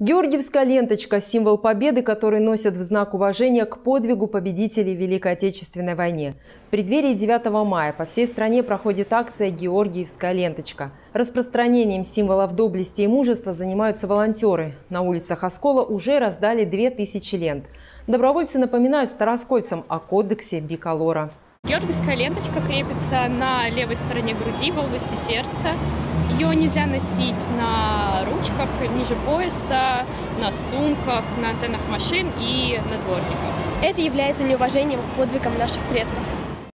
Георгиевская ленточка – символ победы, который носят в знак уважения к подвигу победителей Великой Отечественной войне. В преддверии 9 мая по всей стране проходит акция «Георгиевская ленточка». Распространением символов доблести и мужества занимаются волонтеры. На улицах Оскола уже раздали 2000 лент. Добровольцы напоминают староскольцам о кодексе биколора. Георгиевская ленточка крепится на левой стороне груди, в области сердца. Ее нельзя носить на ручках, ниже пояса, на сумках, на антеннах машин и на дворниках. Это является неуважением к подвигам наших предков.